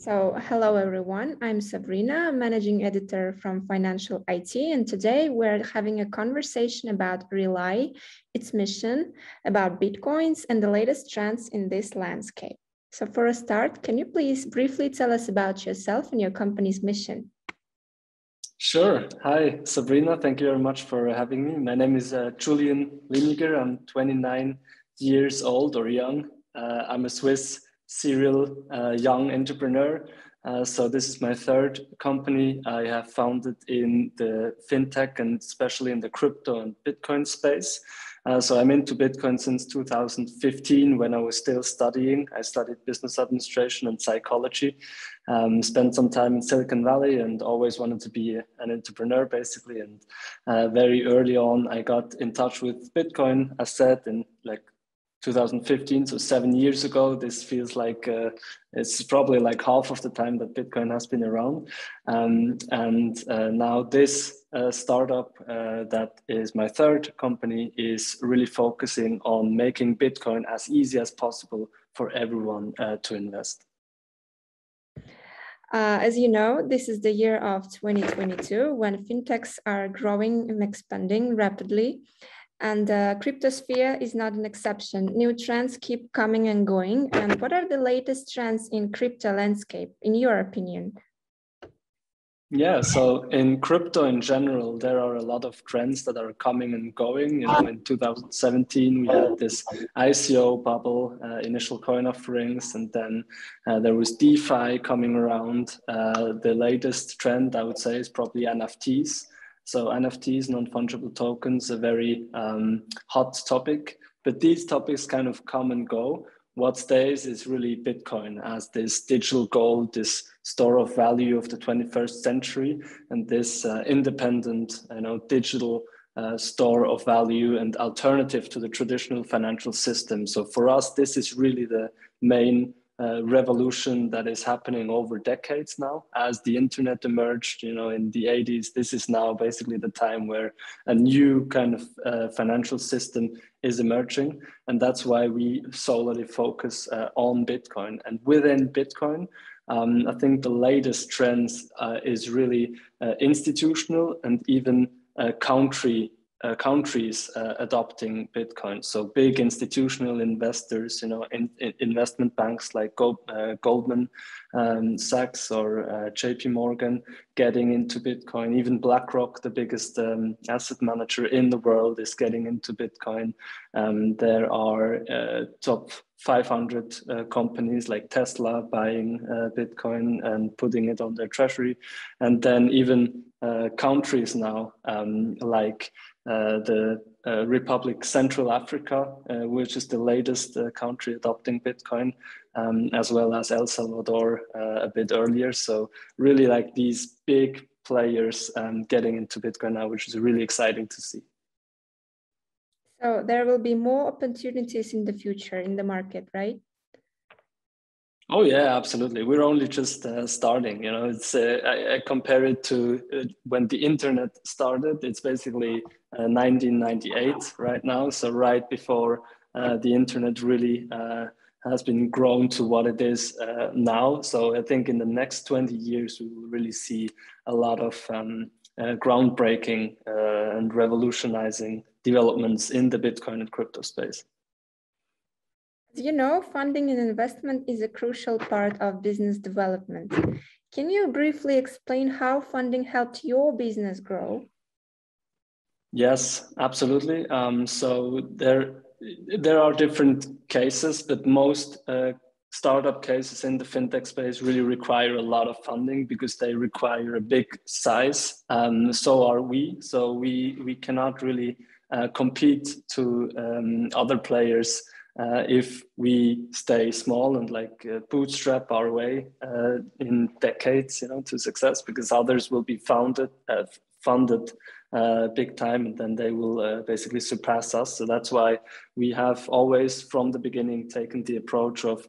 So, hello everyone. I'm Sabrina, managing editor from Financial IT, and today we're having a conversation about Relai, its mission, about Bitcoins, and the latest trends in this landscape. So, for a start, can you please briefly tell us about yourself and your company's mission? Sure. Hi, Sabrina. Thank you very much for having me. My name is uh, Julian Liniger. I'm 29 years old or young. Uh, I'm a Swiss serial uh, young entrepreneur. Uh, so this is my third company I have founded in the fintech and especially in the crypto and Bitcoin space. Uh, so I'm into Bitcoin since 2015 when I was still studying. I studied business administration and psychology. Um, spent some time in Silicon Valley and always wanted to be an entrepreneur basically. And uh, very early on, I got in touch with Bitcoin, as said, in like 2015 so seven years ago this feels like uh, it's probably like half of the time that bitcoin has been around um, and uh, now this uh, startup uh, that is my third company is really focusing on making bitcoin as easy as possible for everyone uh, to invest uh, as you know, this is the year of 2022 when fintechs are growing and expanding rapidly. And the cryptosphere is not an exception. New trends keep coming and going. And what are the latest trends in crypto landscape, in your opinion? Yeah, so in crypto in general, there are a lot of trends that are coming and going. You know, in 2017, we had this ICO bubble, uh, initial coin offerings, and then uh, there was DeFi coming around. Uh, the latest trend, I would say, is probably NFTs. So NFTs, non-fungible tokens, a very um, hot topic, but these topics kind of come and go. What stays is really Bitcoin as this digital gold, this store of value of the 21st century, and this uh, independent, you know, digital uh, store of value and alternative to the traditional financial system. So for us, this is really the main uh, revolution that is happening over decades now. As the internet emerged you know in the 80s this is now basically the time where a new kind of uh, financial system is emerging. And that's why we solely focus uh, on bitcoin. And within bitcoin um, i think the latest trends uh, is really uh, institutional and even country uh, countries uh, adopting Bitcoin. So big institutional investors, you know, in, in investment banks like uh, Goldman um, Sachs or uh, JP Morgan getting into Bitcoin. Even BlackRock, the biggest um, asset manager in the world, is getting into Bitcoin. Um, there are uh, top 500 uh, companies like Tesla buying Bitcoin and putting it on their treasury. And then even countries now um, like uh, the uh, Republic Central Africa, uh, which is the latest country adopting Bitcoin, um, as well as El Salvador a bit earlier. So really like these big players um, getting into Bitcoin now, which is really exciting to see. So there will be more opportunities in the future in the market, right? Oh yeah, absolutely. We're only just uh, starting. You know, it's uh, I, I, compare it to uh, when the internet started. It's basically 1998 uh, right now. So right before uh, the internet really uh, has been grown to what it is now. So I think in the next 20 years we will really see a lot of um, groundbreaking and revolutionizing developments in the Bitcoin and crypto space. As you know, funding and investment is a crucial part of business development. Can you briefly explain how funding helped your business grow? Yes, absolutely. Um, so there, there are different cases, but most uh, startup cases in the fintech space really require a lot of funding because they require a big size. Um, so are we. So we we cannot really uh, compete to um, other players uh, if we stay small and like uh, bootstrap our way uh, in decades, you know, to success, because others will be founded, uh, funded uh, big time, and then they will basically surpass us. So that's why we have always, from the beginning, taken the approach of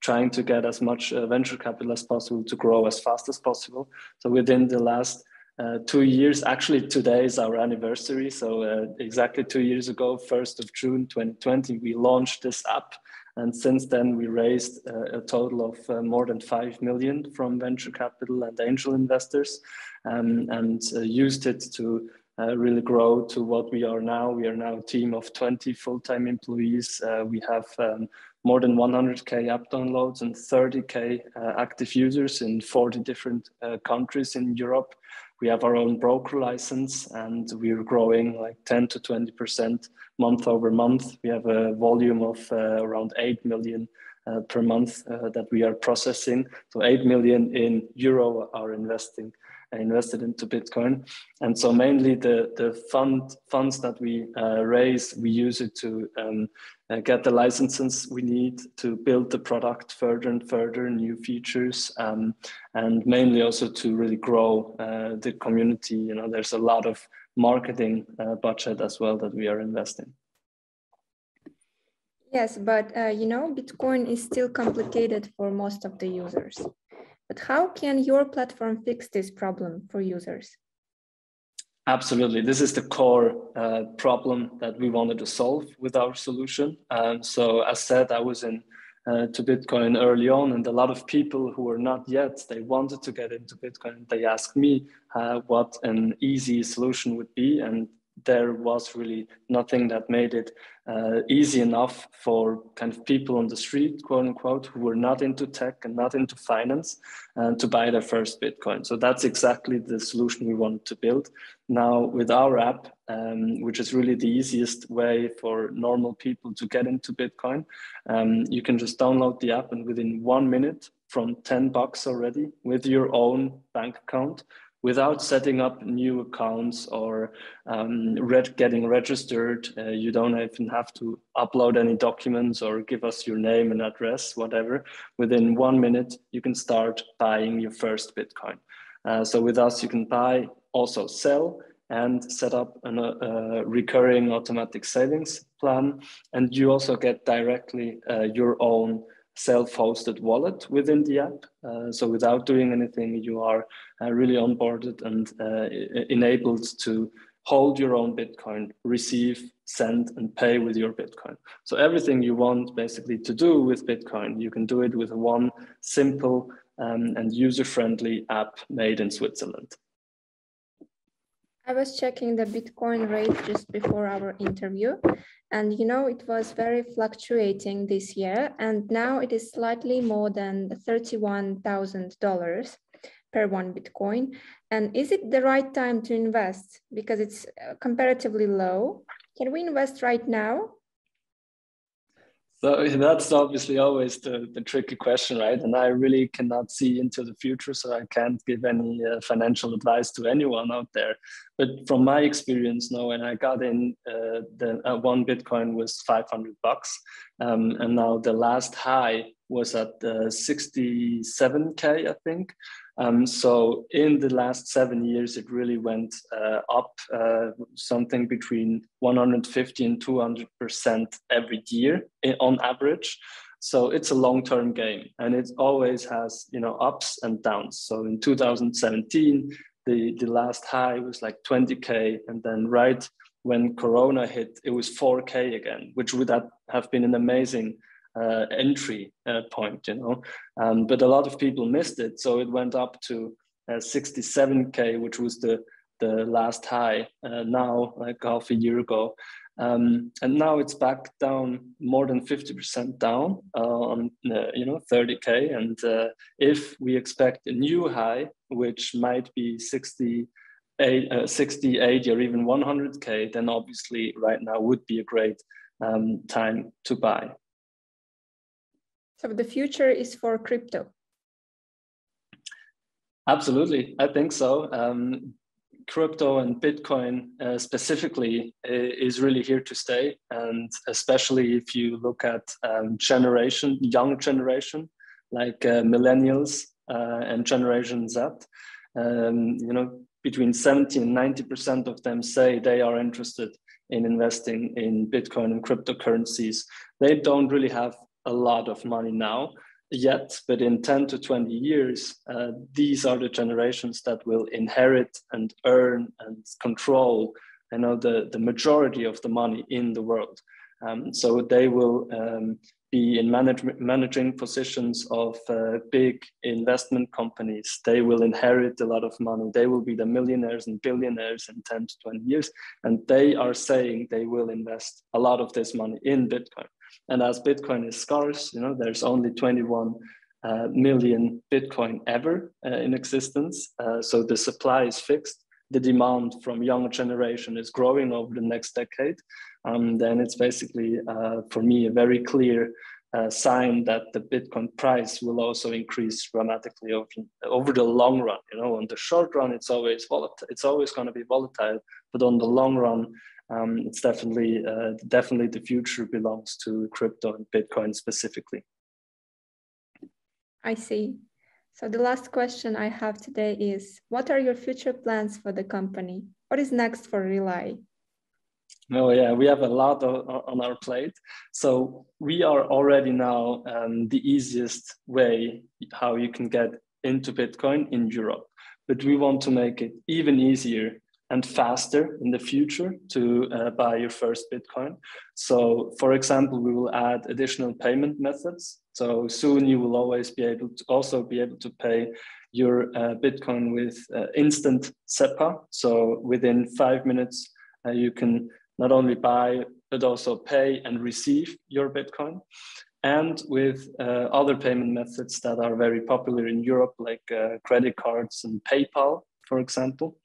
trying to get as much venture capital as possible to grow as fast as possible. So within the last uh, two years. Actually, today is our anniversary. So uh, exactly two years ago, 1st of June 2020, we launched this app And since then, we raised uh, a total of uh, more than 5 million from venture capital and angel investors um, and uh, used it to uh, really grow to what we are now. We are now a team of 20 full-time employees. Uh, we have um, more than 100k app downloads and 30k uh, active users in 40 different countries in Europe. We have our own broker license and we're growing like 10 to 20% month over month. We have a volume of uh, around 8 million uh, per month uh, that we are processing. So 8 million in euro are investing invested into Bitcoin. And so mainly the, the fund funds that we uh, raise, we use it to um, uh, get the licenses we need to build the product further and further, new features, um, and mainly also to really grow uh, the community. You know, there's a lot of marketing uh, budget as well that we are investing. Yes, but uh, you know, Bitcoin is still complicated for most of the users. But how can your platform fix this problem for users? Absolutely. This is the core uh, problem that we wanted to solve with our solution. Um, so as said, I was in uh, to Bitcoin early on, and a lot of people who were not yet, they wanted to get into Bitcoin. They asked me uh, what an easy solution would be, and there was really nothing that made it uh, easy enough for kind of people on the street, quote unquote, who were not into tech and not into finance uh, to buy their first Bitcoin. So that's exactly the solution we wanted to build. Now, with our app, um, which is really the easiest way for normal people to get into Bitcoin, um, you can just download the app and within one minute, from 10 bucks already with your own bank account without setting up new accounts or um, getting registered. Uh, you don't even have to upload any documents or give us your name and address, whatever. Within one minute, you can start buying your first Bitcoin. Uh, so with us, you can buy, also sell, and set up a uh, recurring automatic savings plan. And you also get directly uh, your own self-hosted wallet within the app. Uh, so without doing anything, you are uh, really onboarded and uh, enabled to hold your own Bitcoin, receive, send, and pay with your Bitcoin. So everything you want basically to do with Bitcoin, you can do it with one simple um, and user-friendly app made in Switzerland. I was checking the Bitcoin rate just before our interview, and you know, it was very fluctuating this year, and now it is slightly more than $31,000 per one Bitcoin. And is it the right time to invest because it's uh, comparatively low? Can we invest right now? So that's obviously always the, the tricky question, right? And I really cannot see into the future, so I can't give any uh, financial advice to anyone out there. But from my experience, now when I got in, uh, the uh, one Bitcoin was 500 bucks, um, and now the last high was at 67k, uh, think. Um, so in the last seven years, it really went uh, up uh, something between 150 and 200 percent every year on average. So it's a long-term game, and it always has you know ups and downs. So in 2017, the the last high was like 20k, and then right when Corona hit, it was 4k again, which would have been an amazing uh, entry uh, point, you know. Um, but a lot of people missed it, so it went up to 67k, uh, which was the the last high uh, now, like half a year ago. Um, and now it's back down more than 50% down uh, on uh, you know 30k and uh, if we expect a new high which might be 60 60 80 or even 100k then obviously right now would be a great um, time to buy so the future is for crypto. Absolutely, I think so. Um, crypto and Bitcoin uh, specifically is really here to stay, and especially if you look at um, generation, young generation like uh, millennials uh, and Generation Z. Um, you know, between 70 and 90 percent of them say they are interested in investing in Bitcoin and cryptocurrencies. They don't really have a lot of money now yet, but in 10 to 20 years, uh, these are the generations that will inherit and earn and control you know, the, the majority of the money in the world. Um, so they will um, be in management managing positions of uh, big investment companies. They will inherit a lot of money. They will be the millionaires and billionaires in 10 to 20 years. And they are saying they will invest a lot of this money in Bitcoin. And as Bitcoin is scarce, you know, there's only 21 uh, million Bitcoin ever uh, in existence. Uh, so the supply is fixed. The demand from younger generation is growing over the next decade. Um, then it's basically, uh, for me, a very clear uh, sign that the Bitcoin price will also increase dramatically over, over the long run. You know, on the short run, it's always volatile. It's always going to be volatile, but on the long run, um, it's definitely uh, definitely the future belongs to crypto and Bitcoin specifically. I see. So the last question I have today is, what are your future plans for the company? What is next for Relai? Oh yeah, we have a lot of, on our plate. So we are already now um, the easiest way how you can get into Bitcoin in Europe, but we want to make it even easier and faster in the future to uh, buy your first Bitcoin. So, for example, we will add additional payment methods. So soon you will always be able to also be able to pay your uh, Bitcoin with uh, instant SEPA. So within five minutes, uh, you can not only buy but also pay and receive your Bitcoin. And with uh, other payment methods that are very popular in Europe, like uh, credit cards and PayPal, for example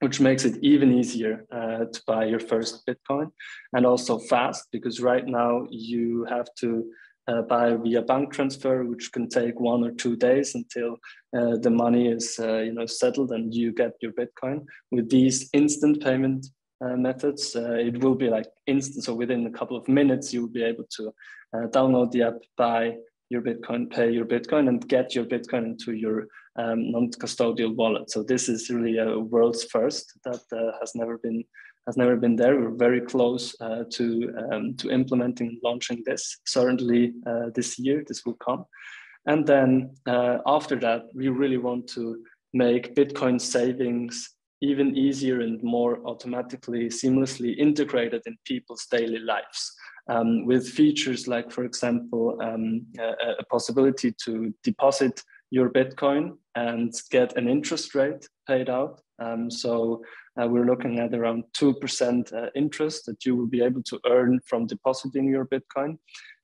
which makes it even easier uh, to buy your first Bitcoin and also fast because right now you have to uh, buy via bank transfer, which can take one or two days until uh, the money is uh, you know settled and you get your Bitcoin. With these instant payment uh, methods, uh, it will be like instant. So within a couple of minutes, you will be able to download the app, buy your Bitcoin, pay your Bitcoin, and get your Bitcoin into your um, non-custodial wallet. So this is really a world's first that uh, has never been has never been there. We're very close uh, to um, to implementing launching this. Certainly uh, this year, this will come. And then uh, after that, we really want to make Bitcoin savings even easier and more automatically, seamlessly integrated in people's daily lives um, with features like, for example, um, a, a, possibility to deposit your Bitcoin and get an interest rate paid out. Um, so uh, we're looking at around 2% uh, interest that you will be able to earn from depositing your Bitcoin.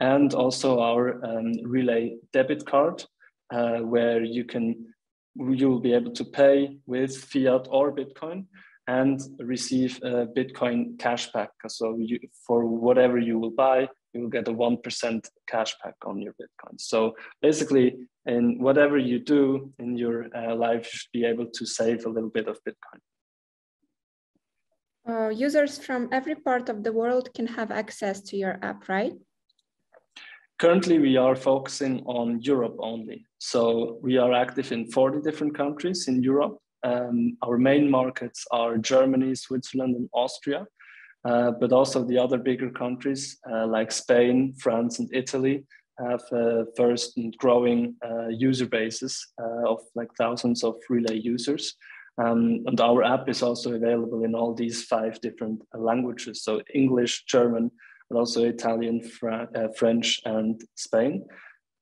And also our um, Relai debit card, uh, where you can you will be able to pay with fiat or Bitcoin and receive a Bitcoin cashback. So you, for whatever you will buy, you will get a 1% cashback on your Bitcoin. So basically, in whatever you do in your uh, life, you should be able to save a little bit of Bitcoin. Uh, users from every part of the world can have access to your app, right? Currently, we are focusing on Europe only. So we are active in 40 different countries in Europe um, our main markets are Germany, Switzerland, and Austria, uh, but also the other bigger countries uh, like Spain, France, and Italy have uh, first and growing uh, user bases uh, of like thousands of Relai users. Um, and our app is also available in all these five different languages, so English, German, but also Italian, Fra uh, French, and Spain.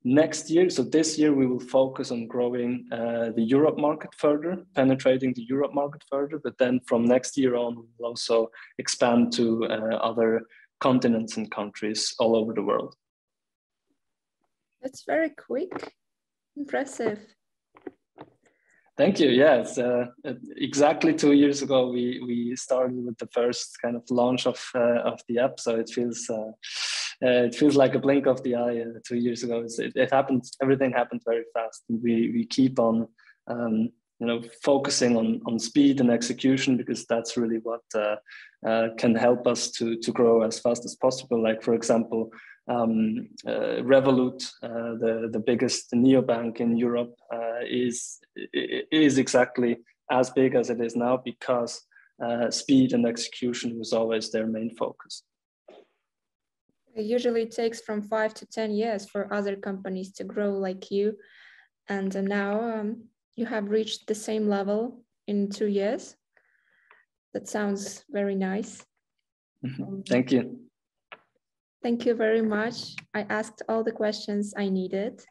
Next year, so this year, we will focus on growing uh, the Europe market further, penetrating the Europe market further. But then from next year on, we'll also expand to uh, other continents and countries all over the world. That's very quick. Impressive. Thank you. Yes, uh, exactly two years ago, we we started with the first kind of launch of uh, of the app. So it feels uh, uh, it feels like a blink of the eye uh, two years ago. It, it, happened, everything happened very fast. And we, we keep on, um, you know, focusing on, on speed and execution because that's really what uh, can help us to, to grow as fast as possible. Like, for example, um, uh, Revolut, uh, the, the biggest neobank in Europe, is, is exactly as big as it is now because speed and execution was always their main focus. It usually takes from five to 10 years for other companies to grow like you. And now um, you have reached the same level in two years. That sounds very nice. Mm-hmm. Thank you. Thank you very much. I asked all the questions I needed.